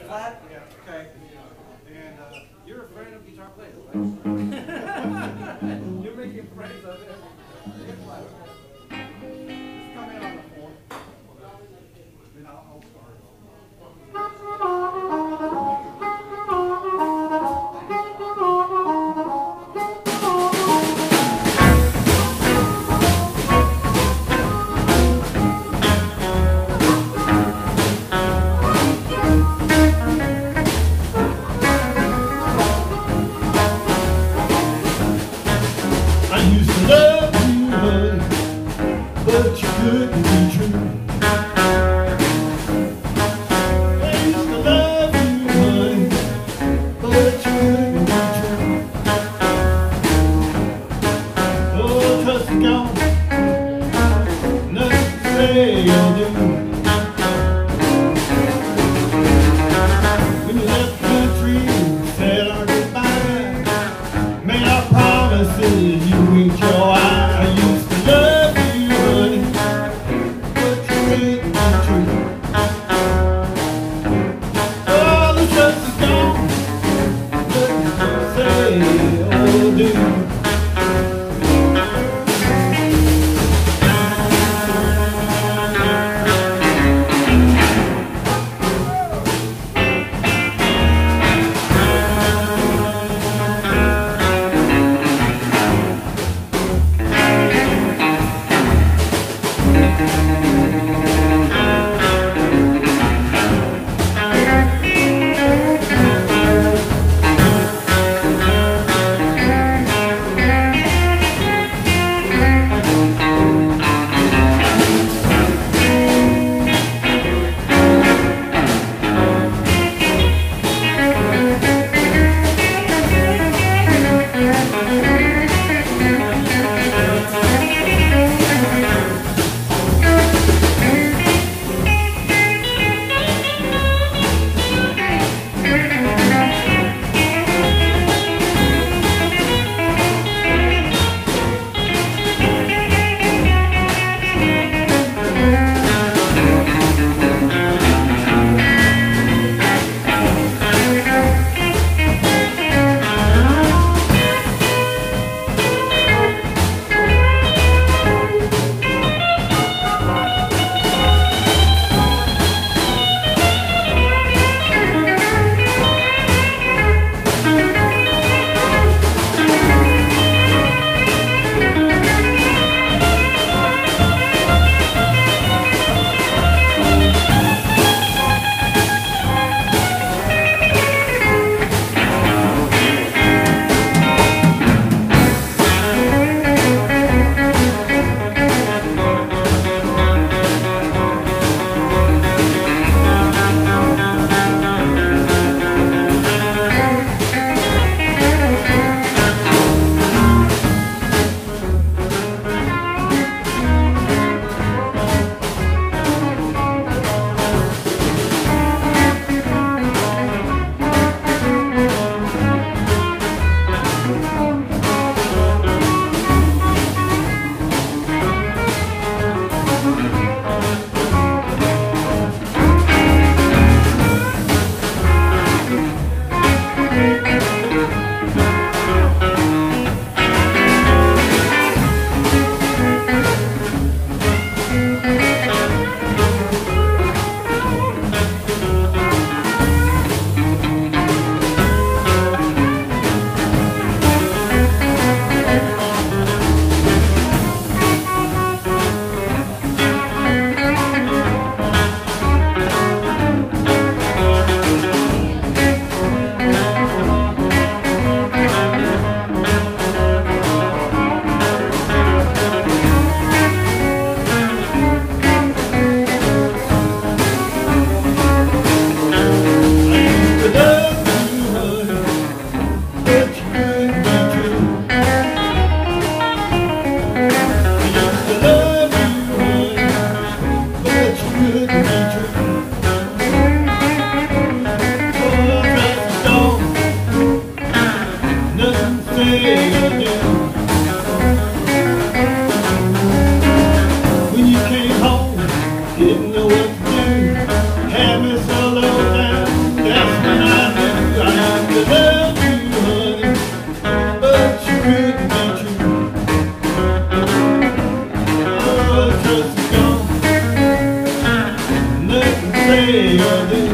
Flat? Yeah, okay. And uh, you're a friend of guitar players, right? Mm-hmm. you're making friends of it. I used to love you, honey, but you couldn't be true. Day